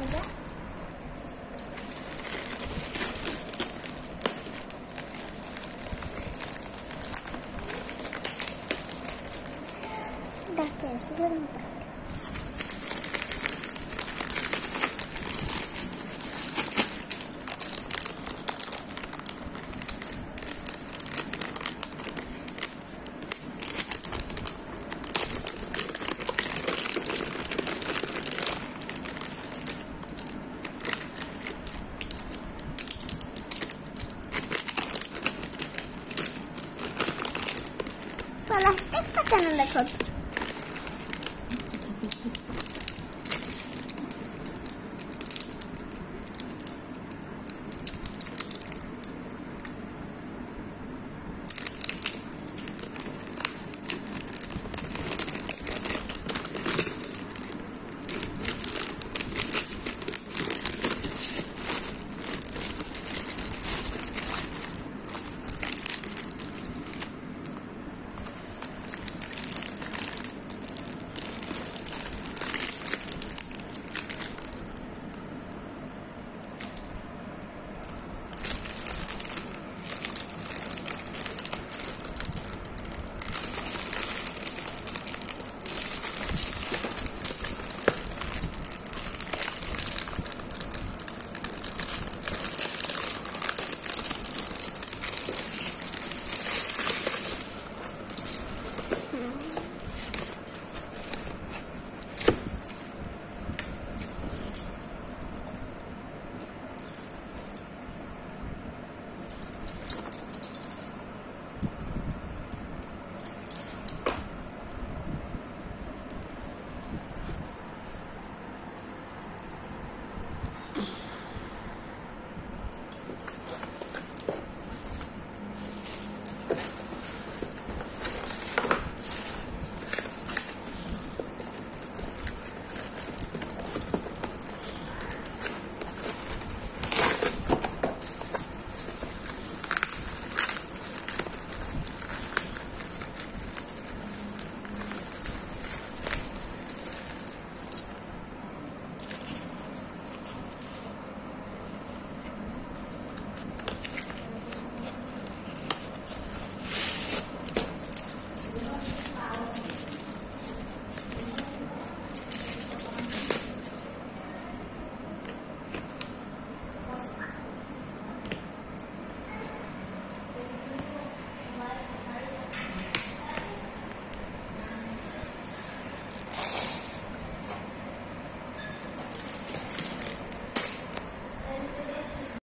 aja udah kayak sebentar Bakalım da çok.